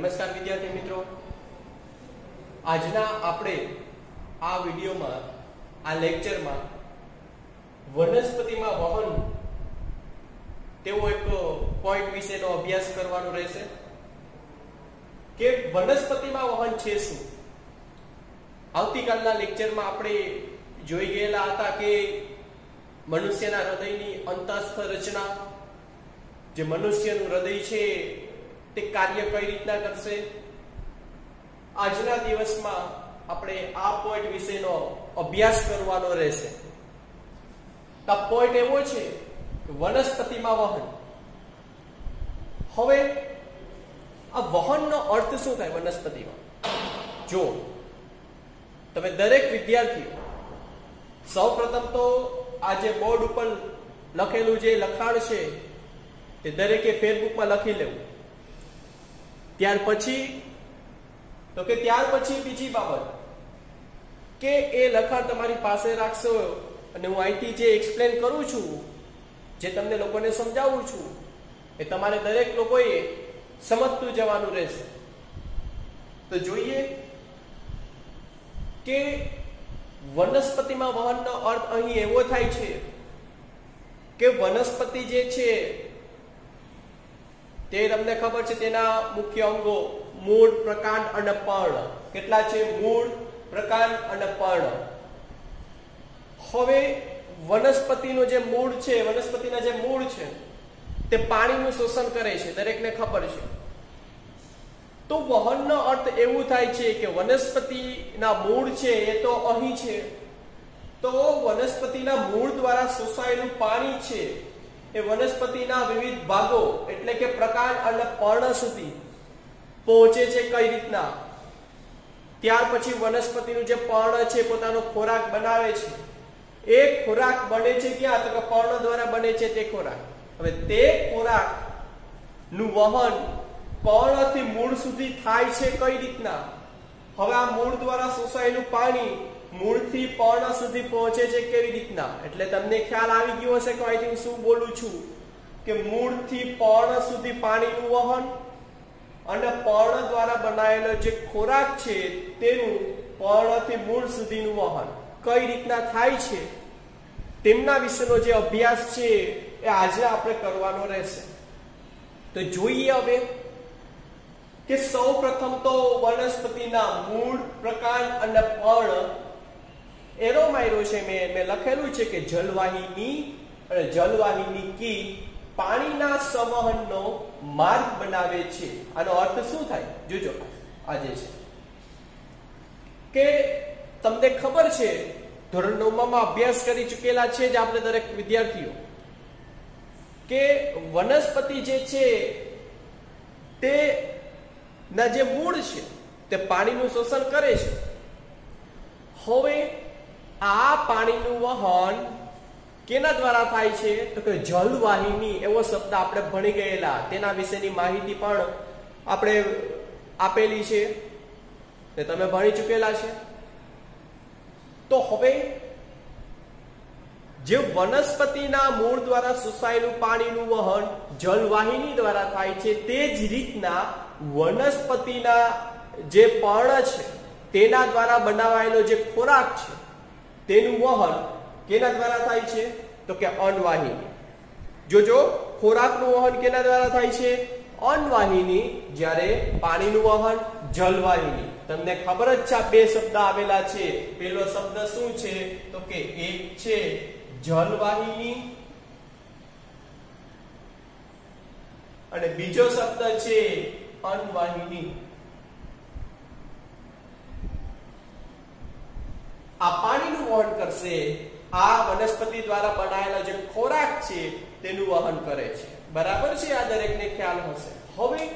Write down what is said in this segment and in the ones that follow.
નમસ્કાર વિદ્યાર્થી મિત્રો. આજના આપણે આ વિડીયોમાં, આ લેક્ચરમાં વનસ્પતિમાં વહન તેવો એક પોઈન્ટ વિશેનો અભ્યાસ કરવાનો રહેશે. કે વનસ્પતિમાં વહન છે શું? આવતીકાલના લેક્ચરમાં આપણે જોઈ ગયેલા હતા કે મનુષ્યના હૃદયની અંતસ્થ રચના, જે મનુષ્યનું હૃદય છે તે કાર્ય કઈ રીતના કરશે? આજના દિવસમાં આપણે આ પોઈન્ટ વિશેનો અભ્યાસ કરવાનો રહેશે. આ પોઈન્ટ એવો છે કે વનસ્પતિમાં વહન. હવે, આ વહનનો અર્થ શું થાય વનસ્પતિમાં? જો તમે દરેક વિદ્યાર્થીઓ, સૌપ્રથમ તો આ જે બોર્ડ ઉપર લખેલું જે લખાણ છે, તે દરેકે ફેસબુકમાં લખી લેવું. ત્યાર પછી, તો કે ત્યાર પછી બીજી બાબત, કે એ લખાણ તમારી પાસે રાખશો અને હું અહીંથી જે એક્સપ્લેન કરું છું, જે તમને લોકોને સમજાવું છું, એ તમારે દરેક લોકોએ સમજતું જવાનું રહેશે. તો જોઈએ કે વનસ્પતિમાં વહનનો અર્થ અહીં એવો થાય છે કે વનસ્પતિ જે છે તે તમને ખબર છે તેના મુખ્ય અંગો મૂળ, પ્રકાંડ અને પર્ણ. કેટલા છે? મૂળ, પ્રકાંડ અને પર્ણ. હવે વનસ્પતિનો જે મૂળ છે, વનસ્પતિના જે મૂળ છે, તે પાણીનું શોષણ કરે છે, દરેકને ખબર છે. તો વહનનો અર્થ એવું થાય છે કે વનસ્પતિના મૂળ છે, એ તો અહીં છે. તો વનસ્પતિના મૂળ દ્વારા શોષાયેલું પાણી છે એ વનસ્પતિના વિવિધ ભાગો એટલે કે પ્રકાર અને પર્ણ સુધી પહોંચે છે કઈ રીતના? ત્યાર પછી વનસ્પતિનું જે પર્ણ છે, પોતાનો ખોરાક બનાવે છે. એ ખોરાક બને છે ક્યાં? તો કે પર્ણ દ્વારા બને છે તે ખોરાક. હવે તે ખોરાકનું વહન પર્ણથી મૂળ સુધી થાય છે કઈ રીતના? હવે આ મૂળ દ્વારા શોષાયેલું પાણી મૂળથી પર્ણ સુધી પહોંચે છે કેવી રીતના? એટલે તમને ખ્યાલ આવી ગયો હશે કે અહીંથી હું શું બોલું છું? કે મૂળથી પર્ણ સુધી પાણીનું વહન અને પર્ણ દ્વારા બનાવેલો જે ખોરાક છે તેનું પર્ણથી મૂળ સુધીનું વહન કઈ રીતના થાય છે? તેમના વિશેનો જે અભ્યાસ છે એ આજે આપણે કરવાનો રહેશે. તો જોઈએ હવે કે સૌ પ્રથમ તો વનસ્પતિના મૂળ પ્રકાંડ અને પર્ણ એરો માર્યો છે, મેં મેં લખેલું છે કે જલવાહિની, અને જલવાહિની કી પાણીના સંવહનનો માર્ગ બનાવે છે. આનો અર્થ શું થાય? જોજો. આજે છે. કે તમને ખબર છે ધોરણ નવમાં અભ્યાસ કરી ચૂકેલા છે જ આપણે દરેક વિદ્યાર્થીઓ. કે વનસ્પતિ જે છે, તે ના જે મૂળ છે, તે પાણીનું શોષણ કરે છે. હવે આ પાણીનું વહન કેના દ્વારા થાય છે? તો કે જલવાહિની એવો શબ્દ આપણે ભણી ગયેલા. તેના વિશેની માહિતી પણ આપણે આપેલી છે. તે તમે ભણી ચૂકેલા છે. તો હવે જે વનસ્પતિના મૂળ દ્વારા સુસાયેલું પાણીનું વહન જલવાહિની દ્વારા થાય છે, તે જ રીતના વનસ્પતિના જે પર્ણ છે, તેના દ્વારા બનાવાયેલો જે ખોરાક છે તેનું વહન કેના દ્વારા થાય છે? તો કે અન્નવાહિની. જોજો, ખોરાકનું વહન કેના દ્વારા થાય છે? અન્નવાહિની જ્યારે પાણીનું વહન, જલવાહિની. તમને ખબર જ છે બે શબ્દ આવેલા છે. પેલો શબ્દ શું છે? તો કે એક છે જલવાહિની અને બીજો શબ્દ છે અન્નવાહિની. આ પાણીનું વહન કરશે. આ વનસ્પતિ દ્વારા બનાવેલા જે ખોરાક છે, તેનું વહન કરે છે. બરાબર છે? આ દરેકને ખ્યાલ હશે. હવે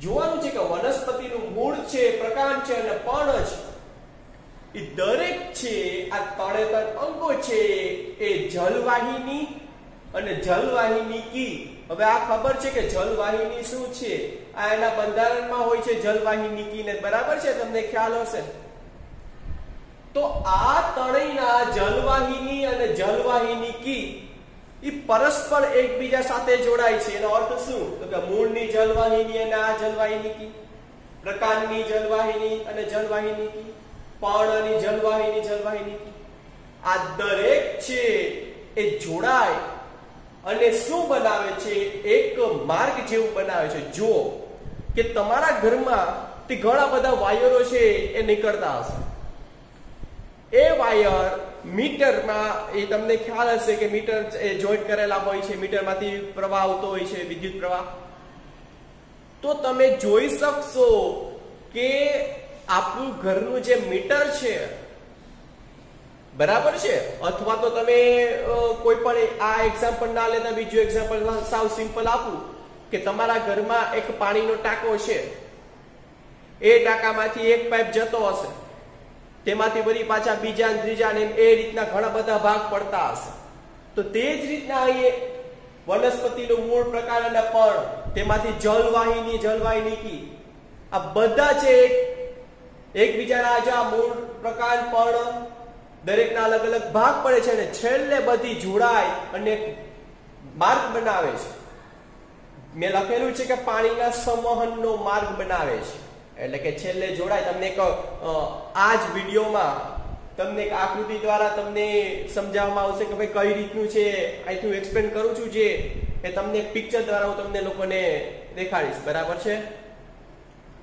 જોવાનું છે કે વનસ્પતિનું મૂળ છે, પ્રકાંડ છે અને પણ છે એ દરેક છે, આ તળેતર અંગો છે, એ જલવાહિની અને જલવાહિની કી. હવે આ ખબર છે કે જલવાહિની શું છે? આ એના બંધારણમાં હોય છે જલવાહિની કી ને. બરાબર છે? તમને ખ્યાલ હશે? તો આ ત્રણેયના જલવાહિની અને જલવાહિની કી એ પરસ્પર એકબીજા સાથે જોડાય છે. એનો અર્થ શું? તો કે મૂળની જલવાહિની અને આ જલવાહિની કી. પ્રકારની જલવાહિની અને જલવાહિની કી. પર્ણની જલવાહિની જલવાહિની કી. આ દરેક છે એ જોડાય અને શું બનાવે છે? એક માર્ગ જેવું બનાવે છે. જો કે તમારા ઘરમાં તે ઘણા બધા વાયરો છે એ નીકળતા હશે. એ વાયર મીટરમાં એ તમને ખ્યાલ હશે કે મીટર એ જોઈન્ટ કરેલા હોય છે, મીટરમાંથી પ્રવાહ આવતો હોય છે, વિદ્યુત પ્રવાહ. તો તમે જોઈ શકશો કે આપણું ઘરનું જે મીટર છે, બરાબર છે? અથવા તો તમે કોઈ પણ આ એક્ઝામ્પલ ના લેતા બીજું એક્ઝામ્પલ સાવ સિમ્પલ આપું કે તમારા ઘરમાં એક પાણીનો ટાંકો છે. એ ટાંકામાંથી એક પાઇપ જતો હશે. તેમાંથી વળી પાછા બીજા ત્રીજા ને એ રીતના ઘણા બધા ભાગ પડતા હશે. તો તે જ રીતના અહીં વનસ્પતિનું મૂળ પ્રકાર અને પણ તેમાંથી જલવાહિની જલવાહિની આ બધા છે એકબીજાના જો આ મૂળ પ્રકાર પણ દરેકના અલગ અલગ ભાગ પડે છે અને છેલ્લે બધી જોડાય અને માર્ગ બનાવે છે. મેં લખેલું છે કે પાણીના સંવહનનો માર્ગ બનાવે છે. એટલે કે છેલ્લે જોડાય, તમને એક આ જ વિડીયોમાં તમને એક આકૃતિ દ્વારા તમને સમજાવવામાં આવશે કે ભાઈ કઈ રીતનું છે અહીંથી હું એક્સપ્લેન કરું છું જે, એ તમને પિક્ચર દ્વારા હું તમને લોકોને દેખાડીશ, બરાબર છે?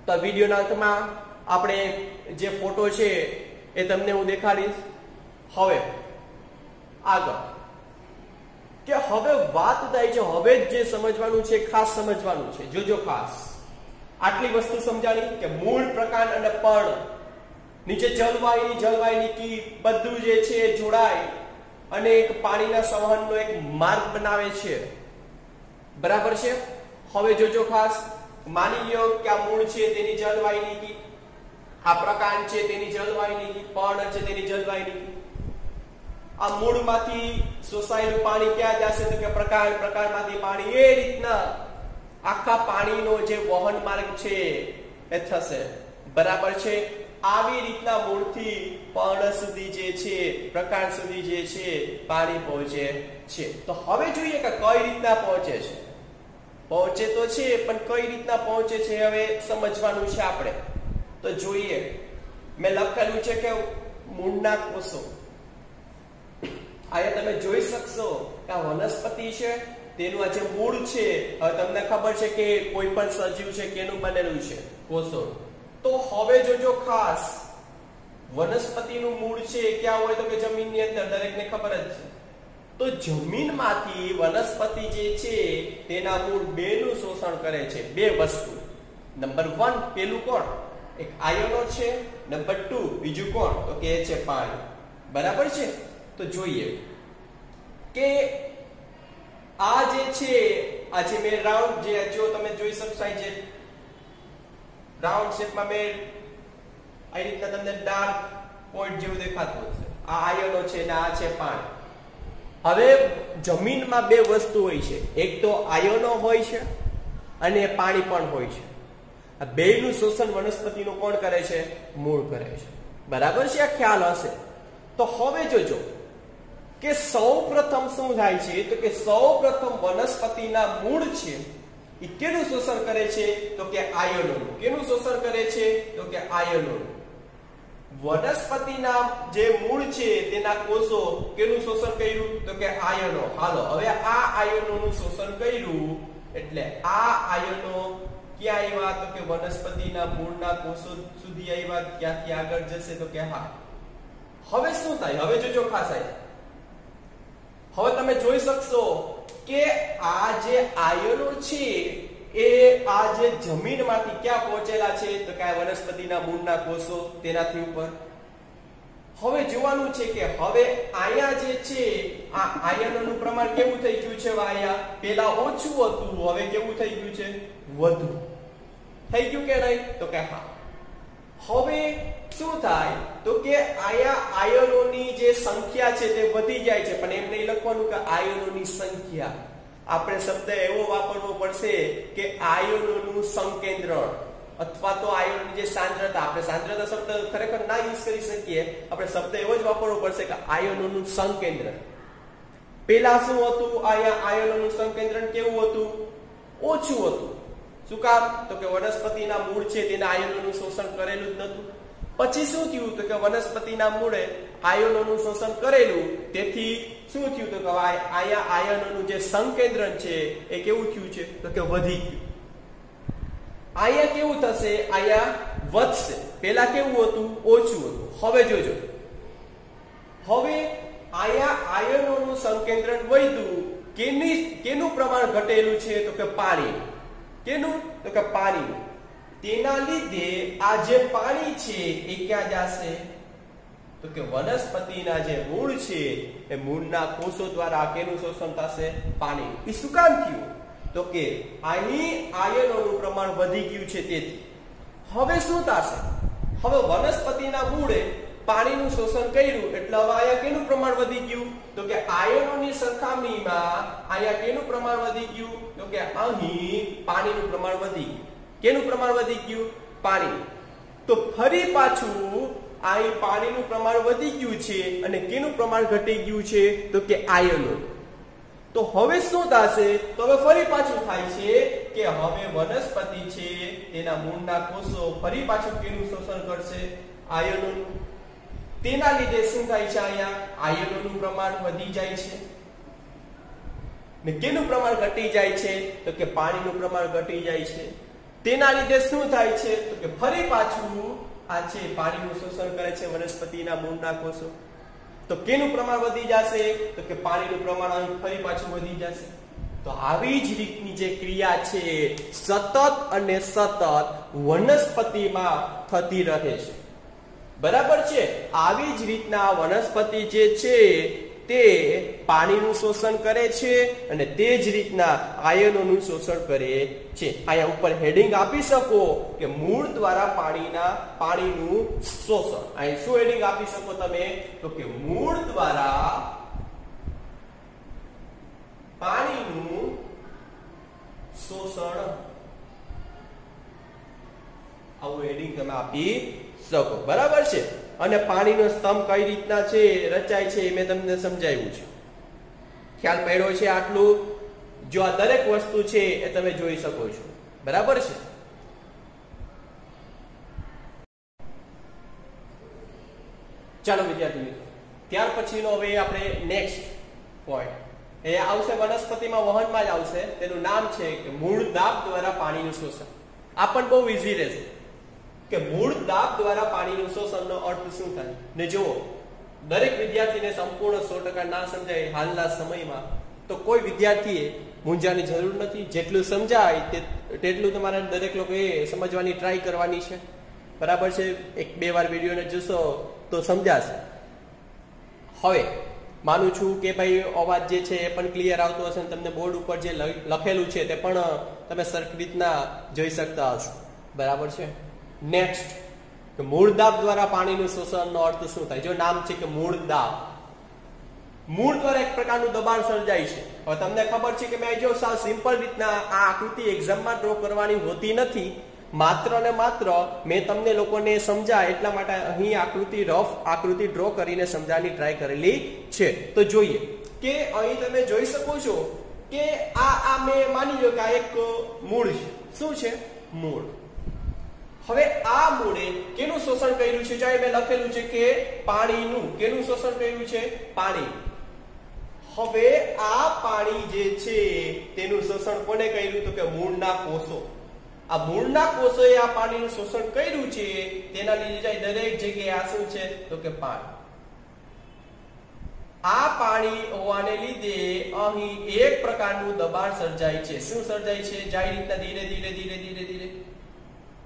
તો વિડીયોના અંતમાં આપણે જે ફોટો છે, એ તમને હું દેખાડીશ. હવે, આગળ. કે હવે વાત થાય છે, હવે જે સમજવાનું છે, ખાસ સમજવાનું છે, જોજો ખાસ. આટલી વસ્તુ સમજાણી કે મૂળ પ્રકાર અને પર્ણ, નીચે જલવાહિની જલવાહિની કી બધું જે છે એ જોડાય અને એક પાણીના સંવહનનો એક માર્ગ બનાવે છે. બરાબર છે? હવે જોજો ખાસ, માની લ્યો કે આ મૂળ છે તેની જલવાહિની કી, આ પ્રકાર છે તેની જલવાહિની કી, પર્ણ છે તેની જલવાહિની કી. આ મૂળમાંથી શોષાયેલું પાણી ક્યાં જશે તો કે પ્રકાર પ્રકારમાંથી પાણી એ રીતના આખા પાણીનો જે વહન માર્ગ છે એ થશે. બરાબર છે? આવી રીતના મૂળથી પર્ણ સુધી જે છે પ્રકાર સુધી જે છે, પાણી પહોંચે છે. તો હવે જોઈએ કે કઈ રીતના પહોંચે છે. પહોંચે તો છે, પણ કઈ રીતના પહોંચે છે હવે સમજવાનું છે આપણે. તો જોઈએ. મેં લખેલું છે કે મૂળના કોષો અહીંયા તમે જોઈ શકશો કે આ વનસ્પતિ છે, તેનું આ જે મૂળ છે, હવે તમને ખબર છે કે કોઈ પણ સજીવ છે કેનું બનેલું છે? કોષો તો હવે જોજો ખાસ, વનસ્પતિનું મૂળ છે ક્યાં હોય તો કે જમીનની અંદર, દરેકને ખબર જ છે. તો જમીનમાંથી વનસ્પતિ જે છે, તેના મૂળ બેનું શોષણ કરે છે, બે વસ્તુ. નંબર વન, પેલું કોણ? એક આયનો છે, નંબર ટુ, બીજું કોણ? તો કે છે પાણી. બરાબર છે? તો જોઈએ કે આ જે છે, આ જે મેં રાઉન્ડ જે જો તમે જોઈ શકશો જે રાઉન્ડ શેપમાં મેં આ રીતના તમને ડાર્ક પોઈન્ટ જેવું દેખાતું હશે. આ આયનો છે ને આ છે પાણી હવે જમીનમાં બે વસ્તુ હોય છે. એક તો આયનો હોય છે અને પાણી પણ હોય છે. આ બેનું શોષણ વનસ્પતિનું કોણ કરે છે? મૂળ કરે છે. બરાબર છે? આ ખ્યાલ હશે. તો હવે જોજો. કે સૌ પ્રથમ શું થાય છે? તો કે સૌપ્રથમ વનસ્પતિના મૂળ છે. એ કેનું શોષણ કરે છે? તો કે આયનોનું. કેનું શોષણ કરે છે? તો કે આયનોનું. વનસ્પતિના જે મૂળ છે, તેના કોષો કેનું શોષણ કર્યું? તો કે આયનો. હાલો, હવે આ આયનોનું શોષણ કર્યું, એટલે આ આયનો ક્યાં આવ્યા? તો કે વનસ્પતિના મૂળના કોષો સુધી આવ્યા. ક્યાંથી આગળ જશે તો કે હા. હવે શું થાય? હવે જોજો ખાસ આવી હવે તમે જોઈ શકશો કે આ જે આયનો છે, એ આ જે જમીનમાંથી ક્યાં પહોંચેલા છે, તો કે વનસ્પતિના મૂળના કોષો તેનાથી ઉપર. હવે જોવાનું છે કે હવે આયા જે છે, આ આયનોનું પ્રમાણ કેવું થઈ ગયું છે વાયા? પેલા ઓછું હતું, હવે કેવું થઈ ગયું છે? વધુ. થઈ ગયું કે નહીં? તો કે હા. હવે શું થાય? તો કે આયા આયનોની જે સંખ્યા છે તે વધી જાય છે, પણ એમ નહીં લખવાનું કે આયનોની સંખ્યા. આપણે શબ્દ એવો વાપરવો પડશે કે આયનોનું સંકેન્દ્રણ. અથવા તો આયનોની જે સાંદ્રતા. આપણે સાંદ્રતા શબ્દ ખરેખર ના યુઝ કરી શકીએ. આપણે શબ્દ એવો જ વાપરવો પડશે કે આયનોનું સંકેન્દ્રણ. પેલા શું હતું? આયા આયનોનું સંકેન્દ્રણ કેવું હતું? ઓછું હતું. શું કામ? તો કે વનસ્પતિના મૂળ છે, તેના આયનોનું શોષણ કરેલું જ નતું પછી શું થયું તો કે વનસ્પતિના મૂળે આયનોનું શોષણ કરેલું, તેથી શું થયું તો કે અહીંયા આયનોનું જે સંકેન્દ્રણ છે, એ કેવું થયું છે? તો કે વધી ગયું. અહીંયા કેવું થશે? અહીંયા વધશે. પેલા કેવું હતું? ઓછું હતું. હવે જોજો. હવે આયા આયનોનું સંકેન્દ્રણ વધ્યું. કેની કેનું પ્રમાણ ઘટેલું છે? તો કે પાણી. કેનું? તો કે પાણી તેના લીધે આ જે પાણી છે એ ક્યાં જશે? તો કે વનસ્પતિના જે મૂળ છે, એ મૂળના કોષો દ્વારા કેનું શોષણ થશે? પાણી. એ શું કામ થયું? તો કે અહીં આયનોનું પ્રમાણ વધી ગયું છે તેથી. હવે શું થશે? હવે વનસ્પતિના મૂળે પાણીનું શોષણ કર્યું, એટલે હવે અહીંયા કેનું પ્રમાણ વધી ગયું? તો કે આયનોની સરખામણીમાં અહીંયા કેનું પ્રમાણ વધી ગયું? તો કે અહીં પાણીનું પ્રમાણ વધી ગયું. કેનું પ્રમાણ વધી ગયું? પાણી તો ફરી પાછું અહીં પાણીનું પ્રમાણ વધી ગયું છે અને કેનું પ્રમાણ ઘટી ગયું છે? તો કે આયનો તો હવે શું થશે? તો હવે ફરી પાછું થાય છે કે હવે વનસ્પતિ છે તેના મૂળના કોષો ફરી પાછું કેનું શોષણ કરશે? આયનોનું. તેના લીધે શું થાય છે અહીંયા? આયનોનું પ્રમાણ વધી જાય છે. ને કેનું પ્રમાણ ઘટી જાય છે? તો કે પાણીનું પ્રમાણ ઘટી જાય છે. તેના લીધે શું થાય છે? તો કે ફરી પાછું આ છે પાણીનું શોષણ કરે છે વનસ્પતિના મૂળના કોષો. તો કેનું પ્રમાણ વધી જશે? તો કે પાણીનું પ્રમાણ ફરી પાછું વધી જશે. તો આવી જ રીતની જે ક્રિયા છે સતત અને સતત વનસ્પતિમાં થતી રહે છે. બરાબર છે? આવી જ રીતના વનસ્પતિ જે છે તે પાણીનું શોષણ કરે છે અને તે જ રીતના આયનોનું શોષણ કરે છે. અહીંયા ઉપર હેડિંગ આપી શકો કે મૂળ દ્વારા પાણીના, પાણીનું શોષણ. અહીં શું હેડિંગ આપી શકો તમે? તો કે મૂળ દ્વારા પાણીનું શોષણ. આવું હેડિંગ તમે આપી શકો. બરાબર છે? અને પાણીનો સ્તંભ કઈ રીતના છે રચાય છે, એ મેં તમને સમજાવ્યું છે. ખ્યાલ પડ્યો છે આટલું? જો આ દરેક વસ્તુ છે, એ તમે જોઈ શકો છો. બરાબર છે? ચાલો વિદ્યાર્થી મિત્રો, ત્યાર પછીનો હવે આપણે નેક્સ્ટ પોઈન્ટ એ આવશે વનસ્પતિમાં, વહનમાં જ આવશે. તેનું નામ છે કે મૂળ દાબ દ્વારા પાણીનું શોષણ. આ પણ બહુ ઇઝી રહેશે. કે મૂળ દાબ દ્વારા પાણીનું શોષણનો અર્થ શું થાય? ને જુઓ, દરેક વિદ્યાર્થીને સંપૂર્ણ સો ટકા ના સમજાય હાલના સમયમાં, તો કોઈ વિદ્યાર્થીએ મૂંઝાની જરૂર નથી. જેટલું સમજાય તેટલું તમારે દરેક લોકોએ સમજવાની ટ્રાય કરવાની છે. બરાબર છે? એક બે વાર વિડીયોને જોશો તો સમજાશે. હવે, માનું છું કે ભાઈ અવાજ જે છે એ પણ ક્લિયર આવતો હશે તમને બોર્ડ ઉપર જે લખેલું છે તે પણ તમે સરખી રીતના જોઈ શકતા હશો. બરાબર છે? નેક્સ્ટ કે મૂળ દાબ દ્વારા પાણીનું શોષણનો અર્થ શું થાય? જો નામ છે કે મૂળ દાબ, મૂળ દ્વારા એક પ્રકારનું દબાણ સર્જાય છે. હવે તમને ખબર છે કે મેં જો સાવ સિમ્પલ રીતના આ આકૃતિ એક્ઝામમાં ડ્રો કરવાની હોતી નથી, માત્ર ને માત્ર મેં તમને લોકોને સમજાય એટલા માટે અહીં આકૃતિ રફ આકૃતિ ડ્રો કરીને સમજાવવાની ટ્રાય કરેલી છે. તો જોઈએ કે અહીં તમે જોઈ શકો છો કે આ આ મેં માની લો કે આ એક મૂળ છે. શું છે? મૂળ. હવે આ મૂળે કેનું શોષણ કર્યું છે? ચાહે મેં લખેલું છે કે પાણીનું, કેનું શોષણ કર્યું છે? પાણી. હવે આ પાણી જે છે, તેનું શોષણ કોને કર્યું? તો કે મૂળના કોષો. આ મૂળના કોષોએ આ પાણીનું શોષણ કર્યું છે, તેના લીધે દરેક જગ્યાએ આ શું છે? તો કે પાણી. આ પાણી હોવાને લીધે અહીં એક પ્રકારનું દબાણ સર્જાય છે. શું સર્જાય છે? જાય રીતના ધીરે ધીરે ધીરે ધીરે ધીરે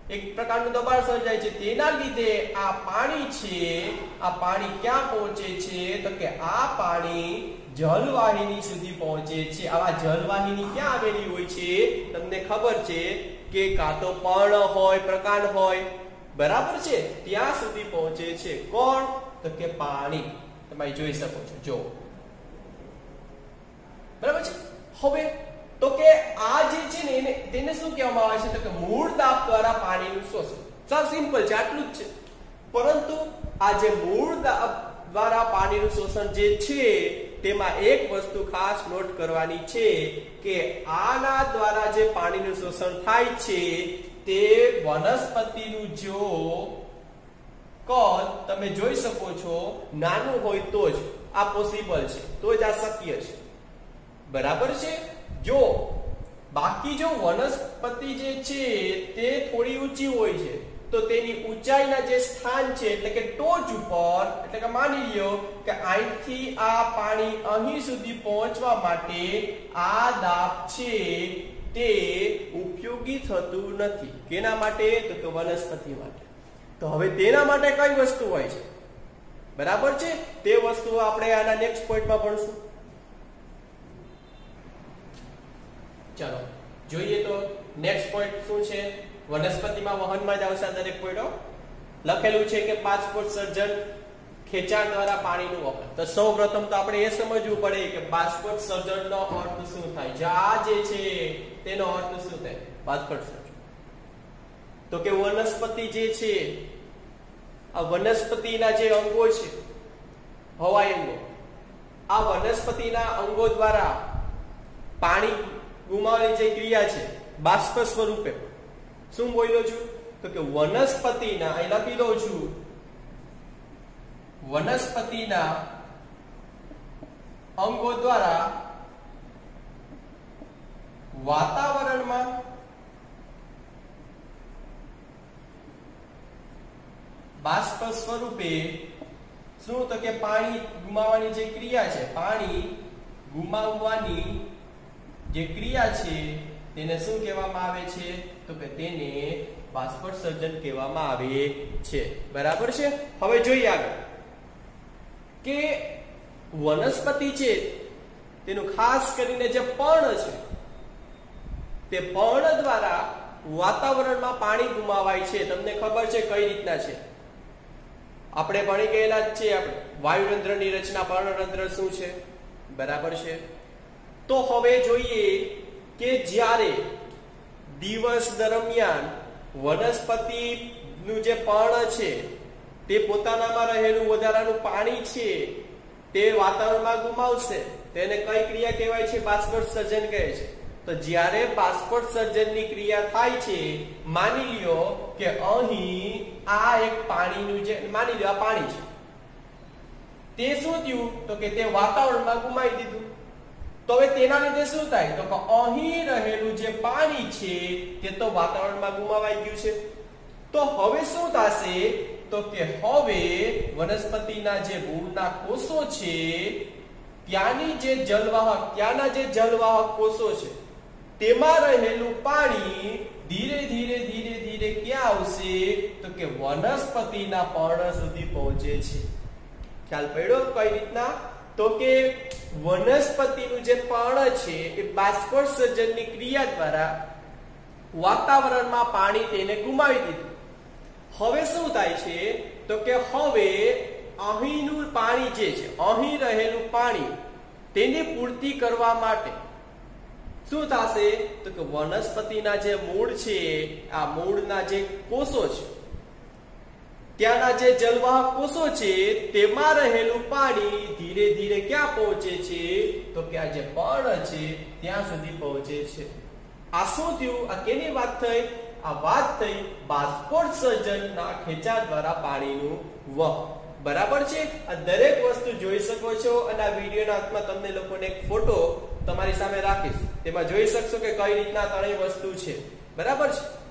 એક પ્રકારનું દબાણ સર્જાય છે. તેના લીધે આ પાણી છે, આ પાણી ક્યાં પહોંચે છે? તો કે આ પાણી જલવાહિની સુધી પહોંચે છે. આવા જલવાહિની ક્યાં આવેલી હોય છે? તમને ખબર છે કે કાં તો પર્ણ હોય, પ્રકાંડ હોય. બરાબર છે? ત્યાં સુધી પહોંચે છે. કોણ? તો કે પાણી. તમે જોઈ શકો છો. જો બરાબર છે? હવે તો કે આ જે છે ને, એને તેને શું કહેવામાં આવે છે? તો કે મૂળ દાબ દ્વારા પાણીનું શોષણ. સાવ સિમ્પલ છે, આટલું જ છે. પરંતુ આ જે મૂળ દાબ દ્વારા પાણીનું શોષણ જે છે, તેમાં એક વસ્તુ ખાસ નોટ કરવાની છે કે આના દ્વારા જે પાણીનું શોષણ થાય છે, તે વનસ્પતિનું જો કદ તમે જોઈ શકો છો, નાનું હોય તો જ આ પોસિબલ છે, તો જ આ શક્ય છે. બરાબર છે? જો બાકી જો વનસ્પતિ જે છે તે થોડી ઊંચી હોય છે, તો તેની ઊંચાઈના જે સ્થાન છે, એટલે કે ટોચ ઉપર, એટલે કે માની લ્યો કે અહીંથી આ પાણી અહીં સુધી પહોંચવા માટે આ દાબ છે તે ઉપયોગી થતું નથી. કેના માટે? તો કે વનસ્પતિ માટે. તો હવે તેના માટે કઈ વસ્તુ હોય છે? બરાબર છે? તે વસ્તુ આપણે આના નેક્સ્ટ પોઈન્ટમાં ભણશું. ચાલો, જોઈએ તો નેક્સ્ટ પોઈન્ટ શું છે? વનસ્પતિમાં વહનમાં જ આવશે દરેક પોઈન્ટો લખેલું છે કે પાસપોર્ટ સર્જન ખેંચાણ દ્વારા પાણીનું વહન તો સૌ પ્રથમ તો આપણે એ સમજવું પડે કે બાષ્પોટ સર્જનનો અર્થ શું થાય? જા જે છે, તેનો અર્થ શું થાય? બાષ્પોટ સર્જન. તો કે વનસ્પતિ જે છે, આ વનસ્પતિના જે અંગો છે, હવાઈ અંગો, આ વનસ્પતિના અંગો દ્વારા પાણી ગુમાવવાની જે ક્રિયા છે, બાષ્પ સ્વરૂપે. શું બોલ્યો છું? તો કે વનસ્પતિના, અહીં લખી દઉં છું. વનસ્પતિના અંગો દ્વારા વાતાવરણમાં બાષ્પ સ્વરૂપે શું? તો કે પાણી ગુમાવવાની જે ક્રિયા છે, પાણી ગુમાવવાની જે ક્રિયા છે, તેને શું કહેવામાં આવે છે? તો કે તેને બાષ્પસર્જન કહેવામાં આવે છે. બરાબર છે? હવે જોઈએ આગળ. કે વનસ્પતિ છે, તેનું ખાસ કરીને જે પર્ણ છે, તે પર્ણ દ્વારા વાતાવરણમાં પાણી ગુમાવાય છે. તમને ખબર છે કઈ રીતના છે? આપણે ભણી ગયેલા જ છે આપણે. વાયુરંધ્રની રચના પર્ણરંધ્ર શું છે? બરાબર છે? તો હવે જોઈએ કે જ્યારે દિવસ દરમિયાન વનસ્પતિનું જે પર્ણ છે, તે પોતાનામાં રહેલું વધારાનું પાણી છે, તે વાતાવરણમાં ગુમાવશે. તેને કઈ ક્રિયા કહેવાય છે? બાષ્પોત્સર્જન કહે છે. તો જ્યારે બાષ્પોત્સર્જનની ક્રિયા થાય છે, માની લ્યો કે અહીં આ એક પાણીનું જે, માની લ્યો આ પાણી છે. તે શું થયું? તો કે તે વાતાવરણમાં ગુમાવી દીધું. તો હવે તેના લીધે શું થાય? તો કે અહીં રહેલું જે પાણી છે, તે તો વાતાવરણમાં ગુમાવાઈ ગયું છે. તો હવે શું થશે? તો કે હવે વનસ્પતિના જે મૂળના કોષો છે, ત્યાંની જે જલવાહક, ત્યાંના જે જલવાહક કોષો છે, તેમાં રહેલું પાણી ધીરે ધીરે ધીરે ધીરે ક્યાં આવશે? તો કે વનસ્પતિના પર્ણ સુધી પહોંચે છે. ખ્યાલ પડ્યો? કઈ રીતના? તો કે વનસ્પતિનું જે પર્ણ છે, એ બાષ્પોત્સર્જનની ક્રિયા દ્વારા વાતાવરણમાં પાણી તેને ગુમાવી દીધું. હવે શું થાય છે? તો કે હવે અહીંનું પાણી જે છે, અહીં રહેલું પાણી તેની પૂર્તિ કરવા માટે શું થશે? તો કે વનસ્પતિના જે મૂળ છે, આ મૂળના જે કોષો છે ત્યાંના જે જલવાહક કોષો છે, તેમાં રહેલું પાણી ધીરે ધીરે ક્યાં પહોંચે છે? તો કે આ જે પર્ણ છે, ત્યાં સુધી પહોંચે છે. આ શું થયું? આ કેની વાત થઈ? આ વાત થઈ બાષ્પોત્સર્જનના ખેંચા દ્વારા પાણીનું વહ બરાબર છે? આ દરેક વસ્તુ જોઈ શકો છો અને આ વિડીયોના અંતમાં તમને લોકોને એક ફોટો તમારી સામે રાખીશ. તેમાં જોઈ શકશો કે કઈ રીતના ત્રણેય વસ્તુ છે. બરાબર છે?